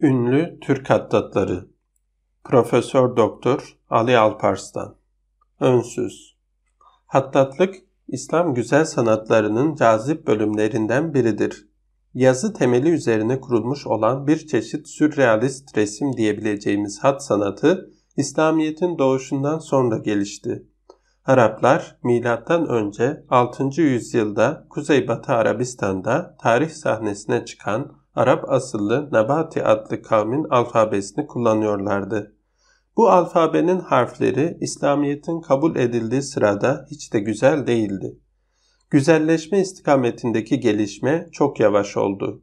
Ünlü Türk Hattatları Profesör Doktor Ali Alparslan Önsüz Hattatlık, İslam güzel sanatlarının cazip bölümlerinden biridir. Yazı temeli üzerine kurulmuş olan bir çeşit sürrealist resim diyebileceğimiz hat sanatı, İslamiyet'in doğuşundan sonra gelişti. Araplar milattan önce 6. yüzyılda Kuzeybatı Arabistan'da tarih sahnesine çıkan Arap asıllı Nabati adlı kavmin alfabesini kullanıyorlardı. Bu alfabenin harfleri İslamiyet'in kabul edildiği sırada hiç de güzel değildi. Güzelleşme istikametindeki gelişme çok yavaş oldu.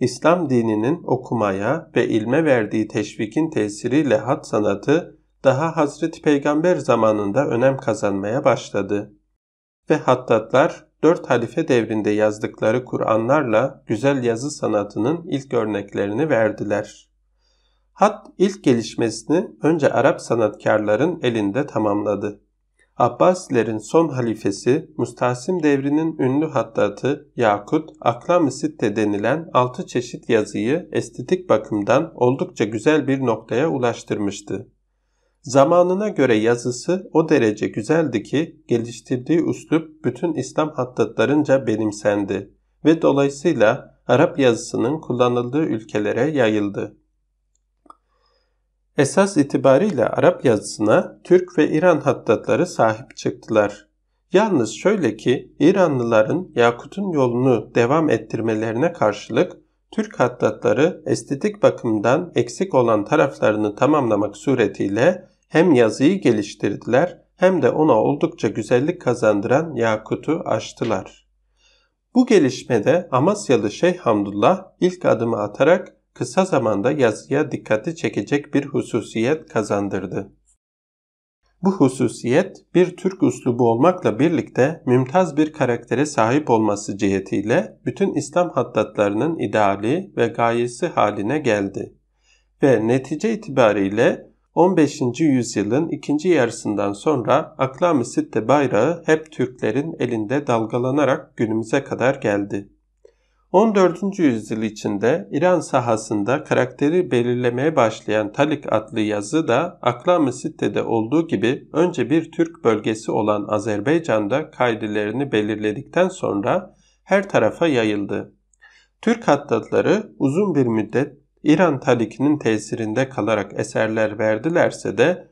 İslam dininin okumaya ve ilme verdiği teşvikin tesiriyle hat sanatı daha Hazreti Peygamber zamanında önem kazanmaya başladı. Ve hattatlar dört halife devrinde yazdıkları Kur'anlarla güzel yazı sanatının ilk örneklerini verdiler. Hat ilk gelişmesini önce Arap sanatkarların elinde tamamladı. Abbasilerin son halifesi Mustasim devrinin ünlü hattatı Yakut, Aklam-ı Sitte denilen altı çeşit yazıyı estetik bakımdan oldukça güzel bir noktaya ulaştırmıştı. Zamanına göre yazısı o derece güzeldi ki geliştirdiği üslup bütün İslam hattatlarınca benimsendi ve dolayısıyla Arap yazısının kullanıldığı ülkelere yayıldı. Esas itibariyle Arap yazısına Türk ve İran hattatları sahip çıktılar. Yalnız şöyle ki İranlıların Yakut'un yolunu devam ettirmelerine karşılık Türk hattatları estetik bakımdan eksik olan taraflarını tamamlamak suretiyle hem yazıyı geliştirdiler hem de ona oldukça güzellik kazandıran Yakut'u açtılar. Bu gelişmede Amasyalı Şeyh Hamdullah ilk adımı atarak kısa zamanda yazıya dikkati çekecek bir hususiyet kazandırdı. Bu hususiyet bir Türk üslubu olmakla birlikte mümtaz bir karaktere sahip olması cihetiyle bütün İslam hattatlarının ideali ve gayesi haline geldi. Ve netice itibariyle 15. yüzyılın ikinci yarısından sonra Aklam-ı Sitte bayrağı hep Türklerin elinde dalgalanarak günümüze kadar geldi. 14. yüzyıl içinde İran sahasında karakteri belirlemeye başlayan Talik adlı yazı da Aklam-ı Sitte'de olduğu gibi önce bir Türk bölgesi olan Azerbaycan'da kaydelerini belirledikten sonra her tarafa yayıldı. Türk hattatları uzun bir müddet İran Talik'inin tesirinde kalarak eserler verdilerse de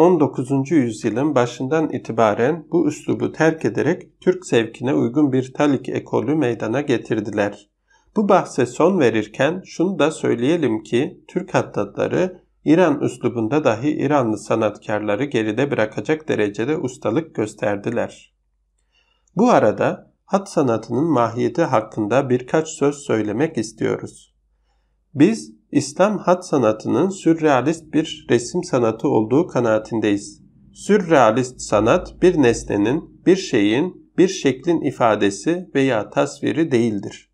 19. yüzyılın başından itibaren bu üslubu terk ederek Türk zevkine uygun bir Talik ekolü meydana getirdiler. Bu bahse son verirken şunu da söyleyelim ki Türk hattatları İran üslubunda dahi İranlı sanatkarları geride bırakacak derecede ustalık gösterdiler. Bu arada hat sanatının mahiyeti hakkında birkaç söz söylemek istiyoruz. Biz İslam hat sanatının sürrealist bir resim sanatı olduğu kanaatindeyiz. Sürrealist sanat bir nesnenin, bir şeyin, bir şeklin ifadesi veya tasviri değildir.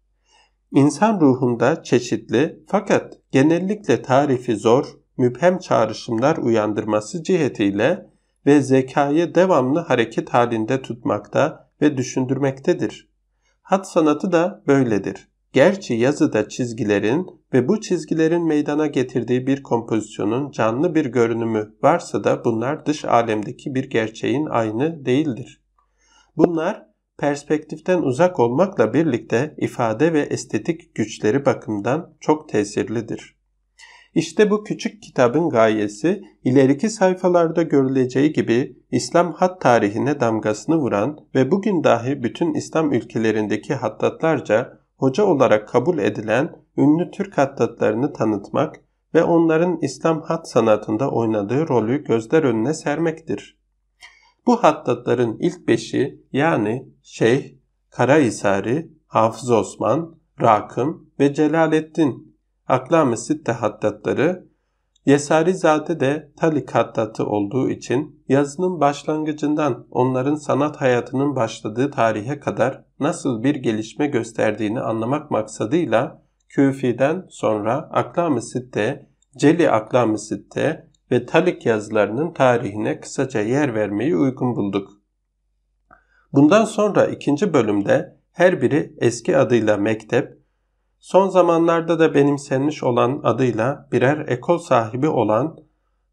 İnsan ruhunda çeşitli fakat genellikle tarifi zor, müphem çağrışımlar uyandırması cihetiyle ve zekayı devamlı hareket halinde tutmakta ve düşündürmektedir. Hat sanatı da böyledir. Gerçi yazıda çizgilerin ve bu çizgilerin meydana getirdiği bir kompozisyonun canlı bir görünümü varsa da bunlar dış alemdeki bir gerçeğin aynı değildir. Bunlar perspektiften uzak olmakla birlikte ifade ve estetik güçleri bakımından çok tesirlidir. İşte bu küçük kitabın gayesi ileriki sayfalarda görüleceği gibi İslam hat tarihine damgasını vuran ve bugün dahi bütün İslam ülkelerindeki hattatlarca hoca olarak kabul edilen ünlü Türk hattatlarını tanıtmak ve onların İslam hat sanatında oynadığı rolü gözler önüne sermektir. Bu hattatların ilk beşi yani Şeyh, Karahisari, Hafız Osman, Rakım ve Celaleddin Aklam-ı Sitte hattatları Yesarizade de Talik hattatı olduğu için yazının başlangıcından onların sanat hayatının başladığı tarihe kadar nasıl bir gelişme gösterdiğini anlamak maksadıyla Küfi'den sonra Aklam-ı Sitte, Celi Aklam-ı Sitte ve Talik yazılarının tarihine kısaca yer vermeyi uygun bulduk. Bundan sonra ikinci bölümde her biri eski adıyla mektep, son zamanlarda da benimsenmiş olan adıyla birer ekol sahibi olan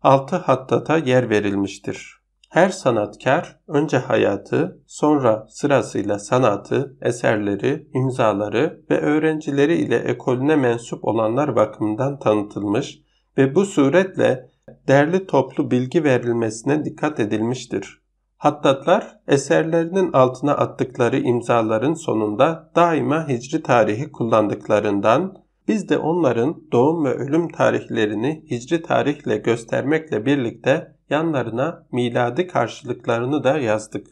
altı hattata yer verilmiştir. Her sanatkar önce hayatı, sonra sırasıyla sanatı, eserleri, imzaları ve öğrencileri ile ekolüne mensup olanlar bakımından tanıtılmış ve bu suretle derli toplu bilgi verilmesine dikkat edilmiştir. Hattatlar eserlerinin altına attıkları imzaların sonunda daima hicri tarihi kullandıklarından biz de onların doğum ve ölüm tarihlerini hicri tarihle göstermekle birlikte yanlarına miladi karşılıklarını da yazdık.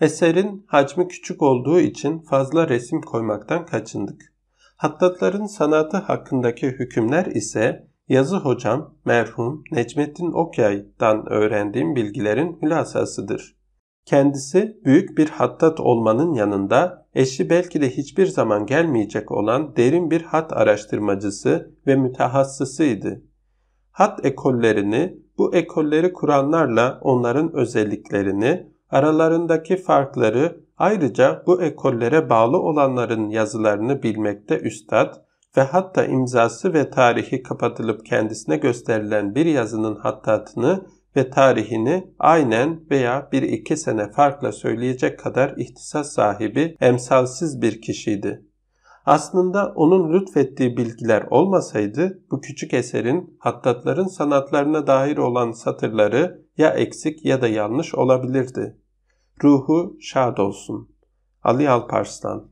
Eserin hacmi küçük olduğu için fazla resim koymaktan kaçındık. Hattatların sanatı hakkındaki hükümler ise yazı hocam merhum Necmettin Okyay'dan öğrendiğim bilgilerin hülasasıdır. Kendisi büyük bir hattat olmanın yanında eşi belki de hiçbir zaman gelmeyecek olan derin bir hat araştırmacısı ve mütehassısıydı. Hat ekollerini, bu ekolleri kuranlarla onların özelliklerini, aralarındaki farkları, ayrıca bu ekollere bağlı olanların yazılarını bilmekte üstad ve hatta imzası ve tarihi kapatılıp kendisine gösterilen bir yazının hattatını ve tarihini aynen veya bir iki sene farkla söyleyecek kadar ihtisas sahibi emsalsiz bir kişiydi. Aslında onun lütfettiği bilgiler olmasaydı bu küçük eserin hattatların sanatlarına dair olan satırları ya eksik ya da yanlış olabilirdi. Ruhu şad olsun. Ali Alparslan